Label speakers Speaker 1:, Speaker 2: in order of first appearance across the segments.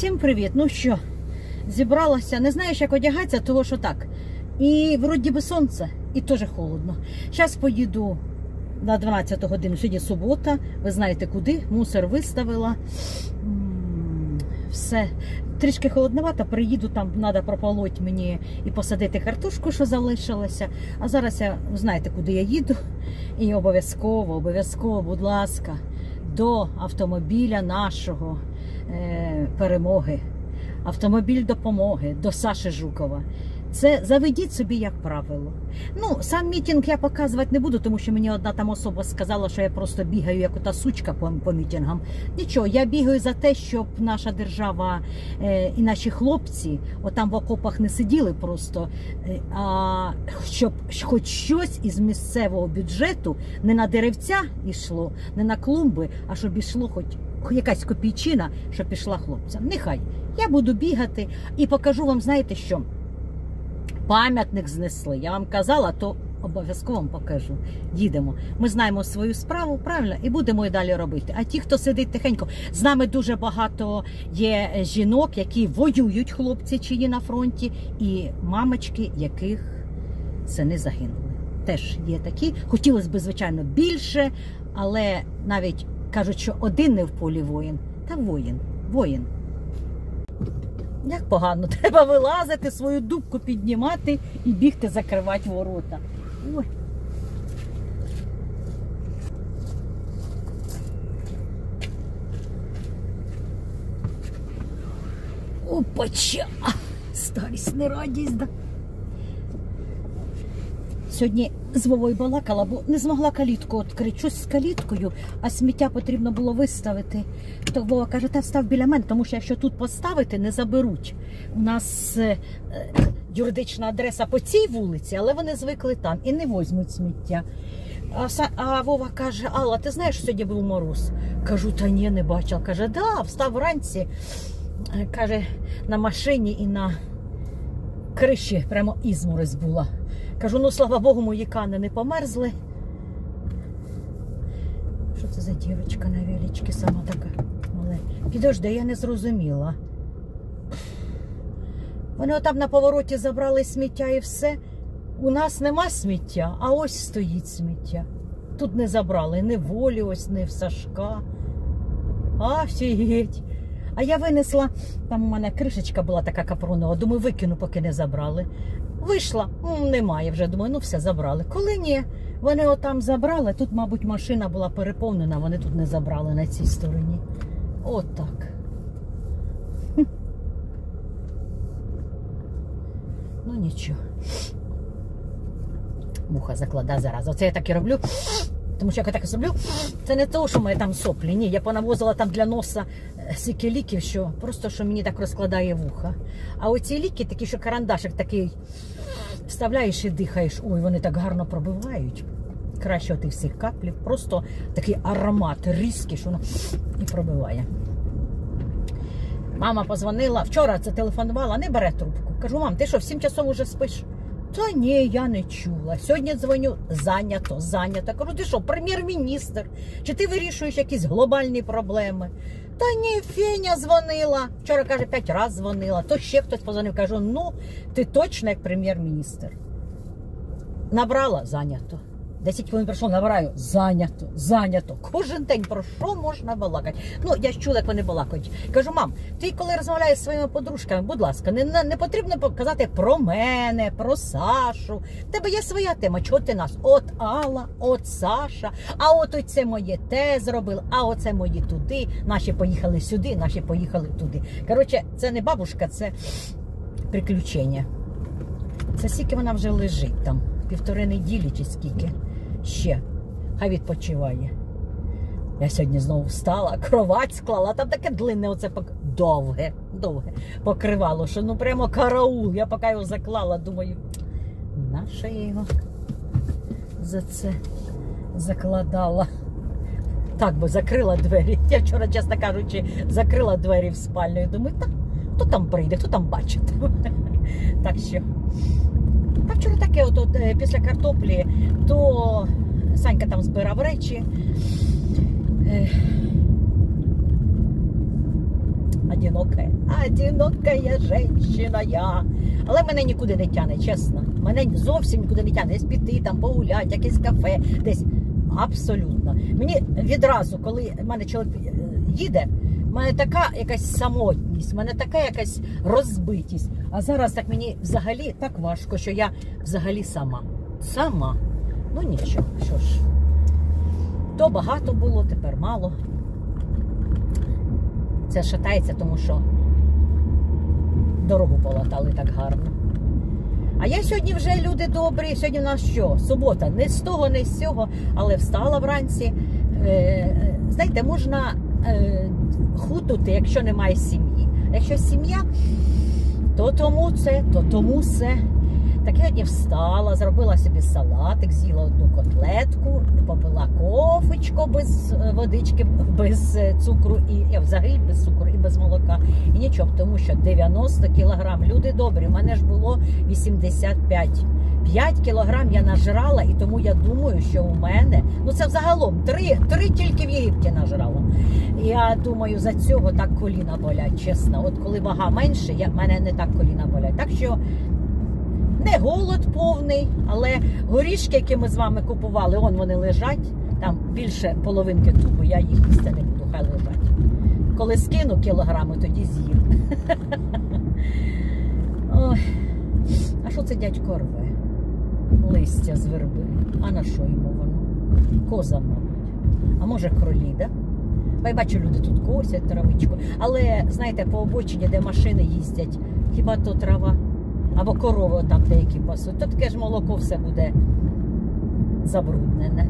Speaker 1: Всім привіт! Ну що, зібралася, не знаєш, як одягатися, того що так. І вроді би сонце, і теж холодно. Зараз поїду на 12 годину. Сьогодні субота. Ви знаєте куди. Мусор виставила. Все. Трішки холодновато, приїду, там треба прополоть мені і посадити картошку, що залишилося. А зараз я знаєте, куди я їду. І обов'язково, обов'язково, будь ласка, до автомобіля нашого перемоги, автомобіль допомоги до Саші Жукова. Це заведіть собі як правило. Ну, сам мітинг я показувати не буду, тому що мені одна там особа сказала, що я просто бігаю як ота сучка по, по мітингам. Нічого, я бігаю за те, щоб наша держава е, і наші хлопці отам в окопах не сиділи просто, е, а щоб хоч щось із місцевого бюджету не на деревця йшло, не на клумби, а щоб йшло хоч якась копійчина, що пішла хлопцям. Нехай я буду бігати і покажу вам, знаєте що? Пам'ятник знесли. Я вам казала, то обов'язково вам покажу. Їдемо. Ми знаємо свою справу, правильно, і будемо і далі робити. А ті, хто сидить тихенько, з нами дуже багато є жінок, які воюють, хлопці чиї на фронті, і мамочки, яких сини загинули. Теж є такі. Хотілося б, звичайно, більше, але навіть кажуть, що один не в полі воїн, та воїн, воїн. Як погано, треба вилазити, свою дубку піднімати і бігти закривати ворота. Ой. Опача! Старість не радість, да. Сьогодні з Вовою балакала, бо не змогла калітку відкрити. Щось з каліткою, а сміття потрібно було виставити. То Вова каже, та став біля мене, тому що якщо тут поставити, не заберуть. У нас е, е, юридична адреса по цій вулиці, але вони звикли там і не возьмуть сміття. А, а Вова каже: Алла, ти знаєш, сьогодні був мороз? Кажу, та ні, не бачила. Каже, да, встав вранці. Каже, на машині і на криші прямо ізморозь була. Кажу, ну слава Богу, мої кани не померзли. Що це за дівчинка на величці сама така маленька? Підожди, я не зрозуміла. Вони отам на повороті забрали сміття і все. У нас нема сміття, а ось стоїть сміття. Тут не забрали ні волі, ось, ні в Сашка. Офігеть. А я винесла, там у мене кришечка була така капронова, думаю, викину, поки не забрали. Вийшла, немає вже. Думаю, ну все забрали. Коли ні, вони отам забрали. Тут, мабуть, машина була переповнена, вони тут не забрали на цій стороні. От так. Ну нічого. Муха заклада зараз. Оце я так і роблю. Тому що як я так зроблю, це не то, що мене там соплі. Ні, я понавозила там для носа е, стільки ліків, що просто що мені так розкладає вуха. А оці ліки, такі, що карандашик такий вставляєш і дихаєш. Ой, вони так гарно пробивають. Краще от всіх каплів. Просто такий аромат різкий, що воно і пробиває. Мама позвонила, вчора це телефонувала, не бере трубку. Кажу, мам, ти що, в 7 часов уже спиш? Та ні, я не чула. Сьогодні дзвоню, зайнято, зайнято. Кажу, ти що, прем'єр-міністр? Чи ти вирішуєш якісь глобальні проблеми? Та ні, Феня дзвонила. Вчора, каже, п'ять разів дзвонила. То ще хтось позвонив. Кажу, ну, ти точно як прем'єр-міністр. Набрала зайнято. 10 хвилин пройшло, набираю зайнято, зайнято. Кожен день про що можна балакати? Ну, я чула, як вони балакають. Кажу, мам, ти коли розмовляєш зі своїми подружками, будь ласка, не, не, потрібно казати про мене, про Сашу. В тебе є своя тема. Чого ти нас? От Алла, от Саша, а от оце моє те зробили, а оце мої туди. Наші поїхали сюди, наші поїхали туди. Коротше, це не бабушка, це приключення. Це скільки вона вже лежить там? Півтори неділі чи скільки? Ще. Хай відпочиває. Я сьогодні знову встала, кровать склала, там таке длинне, оце довге, довге покривало, що ну прямо караул. Я поки його заклала, думаю, наша я його за це закладала. Так би закрила двері. Я вчора, чесно кажучи, закрила двері в спальню і думаю, та хто там прийде, хто там бачить. Так що. Та вчора таке, от, от е, після картоплі, то Санька там збирав речі. Е, одинока. Одинока женщина я. Але мене нікуди не тяне, чесно. Мене зовсім нікуди не тяне. Десь піти, там погуляти, якесь кафе, десь. Абсолютно. Мені відразу, коли в мене чоловік е, їде, в мене така якась самотність, в мене така якась розбитість. А зараз так мені взагалі так важко, що я взагалі сама. Сама. Ну нічого, що ж. То багато було, тепер мало. Це шатається, тому що дорогу полатали так гарно. А я сьогодні вже люди добрі. Сьогодні в нас що? Субота. Не з того, не з цього, але встала вранці. Е, знаєте, можна е, худнути, якщо немає сім'ї. Якщо сім'я, то тому це, то тому все. Так я сьогодні встала, зробила собі салатик, з'їла одну котлетку, попила кофечко без е, водички, без е, цукру і взагалі без цукру і без молока. І нічого, тому що 90 кілограм. Люди добрі, в мене ж було 85. 5 кілограм я нажрала, і тому я думаю, що у мене, ну це взагалом, три, три тільки в Єгипті нажрала. Я думаю, за цього так коліна болять, чесно. От коли вага менше, в мене не так коліна болять. Так що не голод повний, але горішки, які ми з вами купували, он вони лежать. Там більше половинки тубу, я їх їсти не буду, хай лежать. Коли скину кілограми, тоді з'їм. Ой, а що це дядько рве? Листя з верби. А на що йому воно? Коза, мабуть. А може кролі, да? Бо я бачу, люди тут косять травичку. Але знаєте, по обочині, де машини їздять, хіба то трава? Або корови там деякі пасуть, то таке ж молоко все буде забруднене.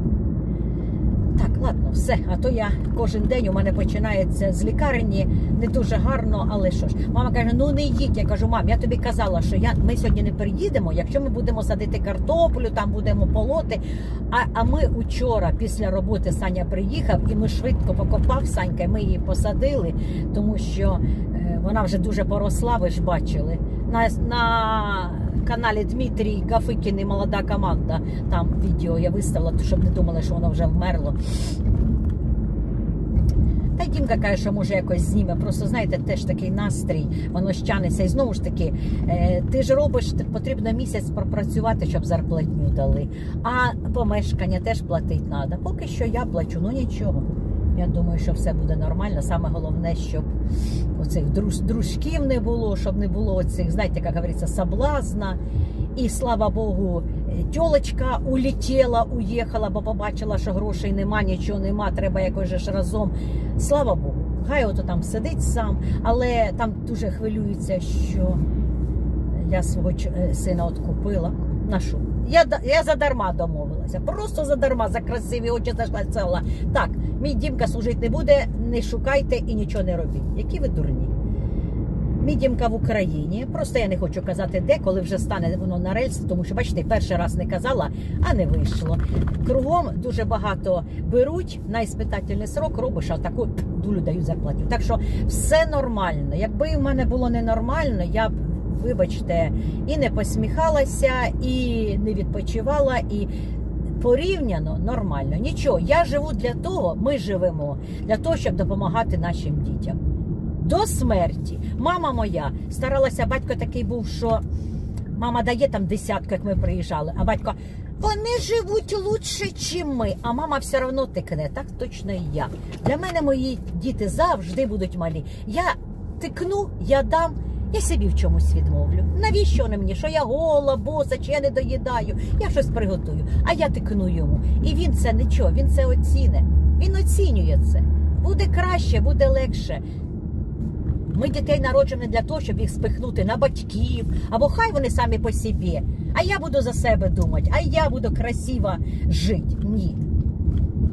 Speaker 1: Так, ладно, все. А то я кожен день у мене починається з лікарні не дуже гарно, але що ж. Мама каже: ну не їдь. Я кажу, мам, я тобі казала, що я, ми сьогодні не приїдемо, якщо ми будемо садити картоплю, там будемо полоти. А а ми учора після роботи Саня приїхав і ми швидко покопав Санька, ми її посадили, тому що е, вона вже дуже поросла, ви ж бачили. На, на каналі Дмитрій Гафикін і молода команда. Там відео я виставила, щоб не думали, що воно вже вмерло. Та й Дімка каже, що може якось зніме. Просто знаєте, теж такий настрій, воно щанеться. І знову ж таки, е, ти ж робиш, потрібно місяць пропрацювати, щоб зарплатню дали. А помешкання теж платити треба. Поки що я плачу, ну нічого. Я думаю, що все буде нормально. Саме головне, щоб оцих друж, дружків не було, щоб не було оцих, знаєте, як говориться, соблазна. І слава Богу, тьолочка улетіла, уїхала, бо побачила, що грошей нема, нічого нема, треба якось ж разом. Слава Богу, хай ото там сидить сам, але там дуже хвилюється, що я свого сина откупила. На що? Я я задарма домовилася. Просто задарма, за красиві очі зайшла села. Так, мій дімка служити не буде, не шукайте і нічого не робіть. Які ви дурні? Мій дімка в Україні. Просто я не хочу казати, де, коли вже стане воно на рельси, тому що, бачите, перший раз не казала, а не вийшло. Кругом дуже багато беруть на іспитательний срок, робиш, а таку дулю дають зарплату. Так що все нормально. Якби в мене було ненормально, я б вибачте, і не посміхалася, і не відпочивала, і порівняно нормально. Нічого, я живу для того, ми живемо для того, щоб допомагати нашим дітям. До смерті. Мама моя старалася, батько такий був, що мама дає там десятку, як ми приїжджали, а батько. Вони живуть лучше, ніж ми, а мама все одно тикне. Так точно і я. Для мене мої діти завжди будуть малі. Я тикну, я дам. Я собі в чомусь відмовлю. Навіщо вони мені? Що я гола, боса, чи я не доїдаю? Я щось приготую, а я тикну йому. І він це нічого, він це оціне. Він оцінює це. Буде краще, буде легше. Ми дітей народжуємо для того, щоб їх спихнути на батьків, або хай вони самі по собі. А я буду за себе думати, а я буду красиво жити. Ні.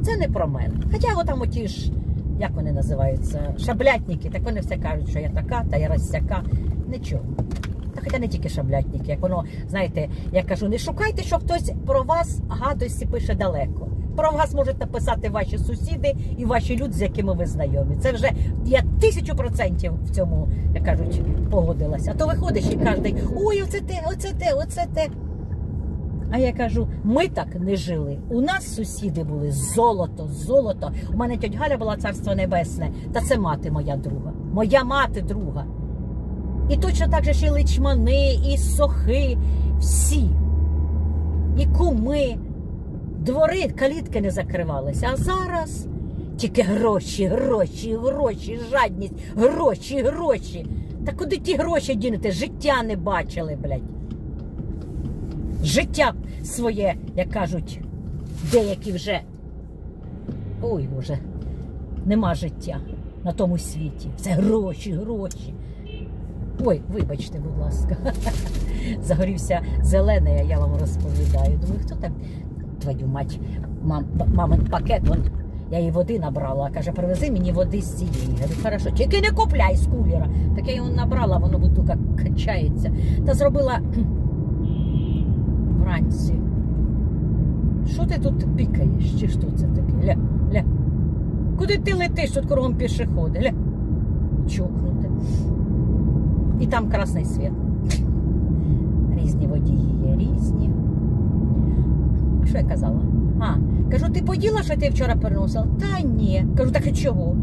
Speaker 1: Це не про мене. Хоча там оті ж як вони називаються, шаблятники, так вони все кажуть, що я така, та я розсяка. Нічого. Та хоча не тільки шаблятники, як воно, знаєте, я кажу, не шукайте, що хтось про вас гадості пише далеко. Про вас можуть написати ваші сусіди і ваші люди, з якими ви знайомі. Це вже я тисячу процентів в цьому, як кажуть, погодилася. А то виходиш і кожен, ой, оце те, оце те, оце те. А я кажу, ми так не жили. У нас сусіди були золото, золото. У мене тьоть Галя була царство небесне, та це мати моя друга. моя мати друга. І точно так же ще й личмани, і сохи, всі. І куми, двори, калітки не закривалися. А зараз тільки гроші, гроші, гроші, жадність, гроші, гроші. Та куди ті гроші дінете? Життя не бачили, блядь. Життя своє, як кажуть, деякі вже. Ой, Боже, нема життя на тому світі. Це гроші, гроші. Ой, вибачте, будь ласка. Загорівся зелений, а я вам розповідаю. Думаю, хто там твою мать, мам, мамин пакет, вон, я їй води набрала. Каже, привези мені води з цієї. Я говорю, хорошо, тільки не купляй з кулера. Так я його набрала, воно бутилка качається. Та зробила вранці. Що ти тут пікаєш? Чи що це таке? Ля, ля. Куди ти летиш? Тут кругом пішоходи? Ля. Чокнути. І там красний світ. Різні водії є, різні. А що я казала? А, кажу, ти поділа, що ти вчора переносила? Та ні. Кажу, так і чого?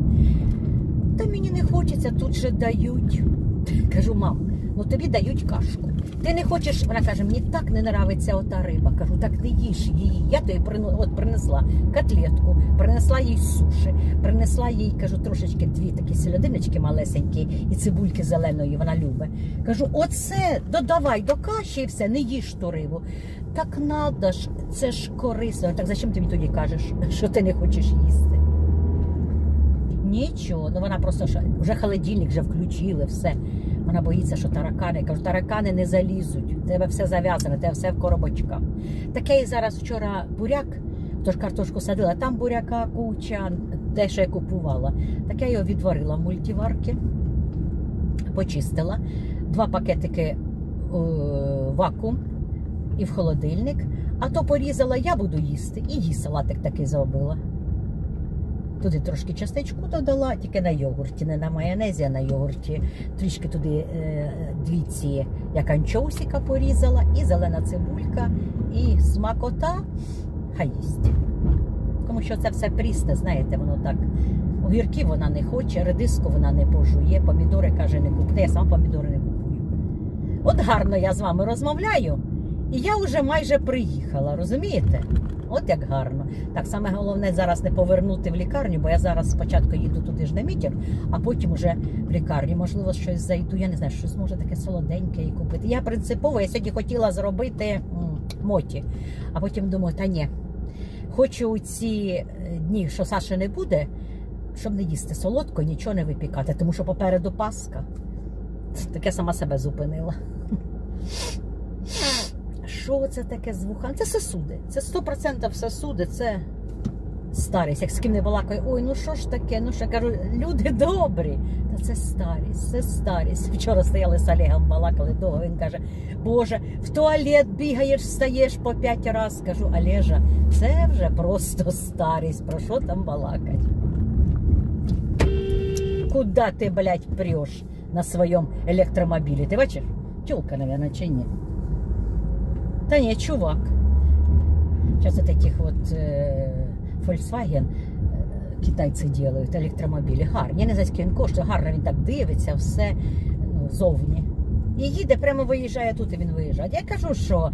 Speaker 1: Та мені не хочеться, тут же дають. Кажу, мам, ну тобі дають кашку. Ти не хочеш, вона каже, мені так не нравиться ота риба. Кажу, так не їж її. Я тобі от принесла котлетку, принесла їй суші, принесла їй, кажу, трошечки дві такі сільодиночки малесенькі і цибульки зеленої, вона любить. Кажу, оце додавай до каші і все, не їж ту рибу. Так надо ж, це ж корисно. Так зачем ти мені тоді кажеш, що ти не хочеш їсти? Нічого, ну вона просто вже холодильник вже включили, все. Вона боїться, що таракани. Я кажу, таракани не залізуть. У тебе все зав'язане, тебе все в коробочках. Таке і зараз вчора буряк, тож картошку садила, там буряка куча, те, що я купувала. Так я його відварила в мультиварки, почистила. Два пакетики е, вакуум і в холодильник. А то порізала, я буду їсти. І їй салатик такий зробила. Туди трошки частичку додала, тільки на йогурті, не на майонезі, а на йогурті. Трішки туди е, дві ці як анчоусіка порізала, і зелена цибулька, і смакота. Хай їсть. Тому що це все прісне, знаєте, воно так. Огірки вона не хоче, редиску вона не пожує, помідори каже, не купує. Я сама помідори не купую. От гарно я з вами розмовляю, і я вже майже приїхала, розумієте? От як гарно. Так саме головне зараз не повернути в лікарню, бо я зараз спочатку їду туди ж на мітінг, а потім вже в лікарню. Можливо, щось зайду. Я не знаю, щось може таке солоденьке і купити. Я принципово я сьогодні хотіла зробити моті, а потім думаю, та ні. Хочу у ці е, дні, що Саші не буде, щоб не їсти солодко, нічого не випікати, тому що попереду Пасха. Так я сама себе зупинила. Що це таке з вухами? Це сосуди. Це 100% сосуди, це старість. Як з ким не балакає, ой, ну що ж таке? Ну що кажу, люди добрі. Та це старість, це старість. Вчора стояли з Олегом, балакали довго. Він каже, Боже, в туалет бігаєш, встаєш по п'ять разів. Кажу, Олежа, це вже просто старість. Про що там балакать? Куда ти, блядь, прешь на своєму електромобілі? Ти бачиш? Тюлка, наверное, чи ні? Та ні, чувак. Сейчас вот этих вот э, Volkswagen э, китайці делают, електромобілі. Гарні. Я не знаю, скільки він коштує, гарно він так дивиться, все ну, зовні. І їде, прямо виїжджає тут, і він виїжджає. Я кажу, що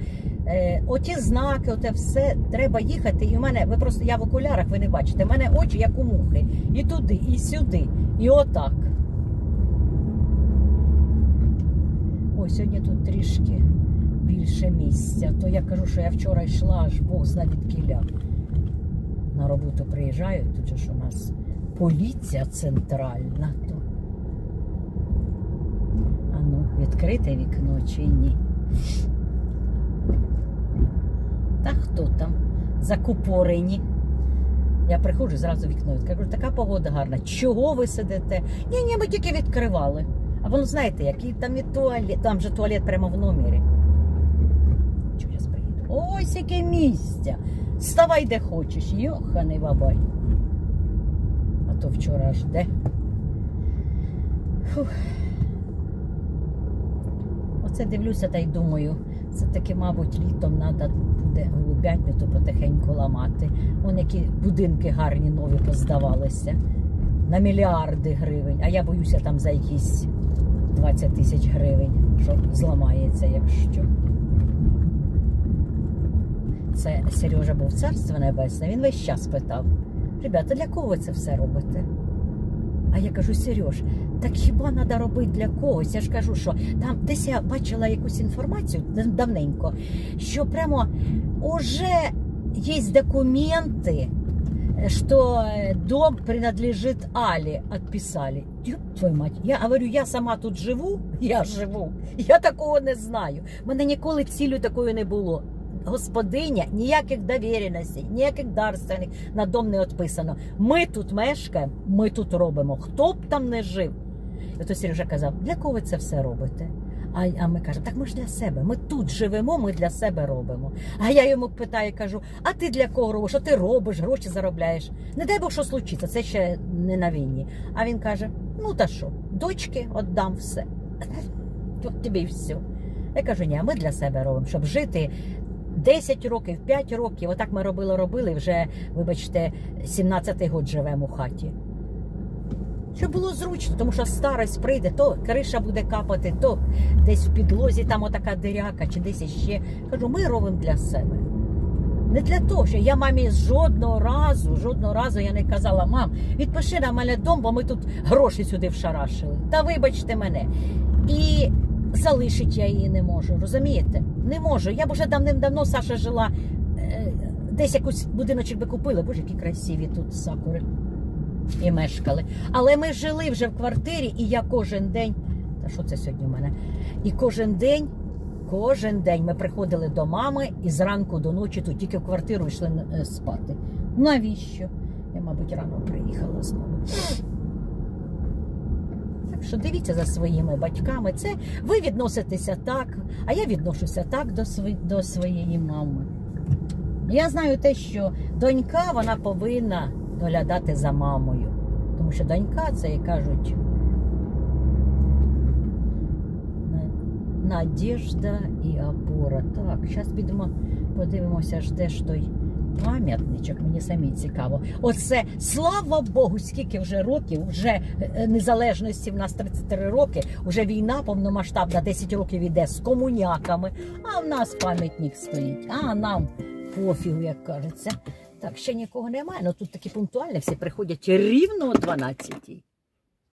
Speaker 1: е, оті знаки, оте все треба їхати. І в мене, ви просто я в окулярах, ви не бачите, в мене очі як у мухи. І туди, і сюди, і отак. Ой, сьогодні тут трішки більше місця. То я кажу, що я вчора йшла, аж Бог зна від кіля. На роботу приїжджаю, тут ж у нас поліція центральна. То... А ну, відкрите вікно чи ні? Та хто там? Закупорені. Я приходжу зразу вікно відкрию. Така погода гарна. Чого ви сидите? Ні, ні, ми тільки відкривали. А воно знаєте, який там і туалет, там же туалет прямо в номері. Ось яке місце. Ставай де хочеш, йоханий бабай. А то вчора аж де. Фух. Оце дивлюся та й думаю, це таки, мабуть, літом треба буде голубятню то потихеньку ламати. Вон які будинки гарні нові поздавалися. на мільярди гривень, а я боюся там за якісь 20 тисяч гривень, що зламається, якщо. Це Сережа був царство небесне. Він весь час питав: ребята, для кого ви це все робите? А я кажу, Сереж, так хіба треба робити для когось? Я ж кажу, що там десь я бачила якусь інформацію давненько, що прямо уже є документи, что э, дом принадлежит Али, отписали. Ёб твою мать, я говорю, я сама тут живу, я живу, я такого не знаю. У мене ніколи цілю такої не було. Господиня, ніяких довіреностей, ніяких дарственних на дом не відписано. Ми тут мешкаємо, ми тут робимо. Хто б там не жив. І то Сережа казав, для кого ви це все робите? А, а ми кажемо, так ми ж для себе. Ми тут живемо, ми для себе робимо. А я йому питаю, кажу, а ти для кого робиш? Що ти робиш, гроші заробляєш? Не дай Бог, що случиться, це ще не на війні. А він каже: ну та що, дочки віддам все. Тобі все. Я кажу, ні, а ми для себе робимо, щоб жити 10 років, 5 років. Отак ми робили, робили. Вже, вибачте, 17-й год живемо у хаті. Щоб було зручно, тому що старость прийде, то криша буде капати, то десь в підлозі там отака диряка, чи десь іще. Кажу, ми робимо для себе. Не для того, що я мамі жодного разу, жодного разу я не казала, мам, відпиши на мене дом, бо ми тут гроші сюди вшарашили. Та вибачте мене. І залишить я її не можу, розумієте? Не можу. Я б уже давним-давно Саша жила, е, десь якийсь будиночок би купили. Боже, які красиві тут сакури. І мешкали. Але ми жили вже в квартирі, і я кожен день. Та що це сьогодні в мене? І кожен день, кожен день ми приходили до мами і зранку до ночі тут тільки в квартиру йшли е, спати. Навіщо? Я, мабуть, рано приїхала знову. Що дивіться за своїми батьками. Це ви відноситеся так, а я відношуся так до, свої, до своєї мами. Я знаю те, що донька вона повинна доглядати за мамою. Тому що донька це, як кажуть, на- надіжда і опора. Так, зараз підемо, подивимося, ж де ж той пам'ятничок, мені самі цікаво. Оце, слава Богу, скільки вже років, вже е, незалежності в нас 33 роки, вже війна повномасштабна, 10 років іде з комуняками, а в нас пам'ятник стоїть, а нам пофігу, як кажеться. Так, ще нікого немає, але тут такі пунктуальні всі приходять рівно о 12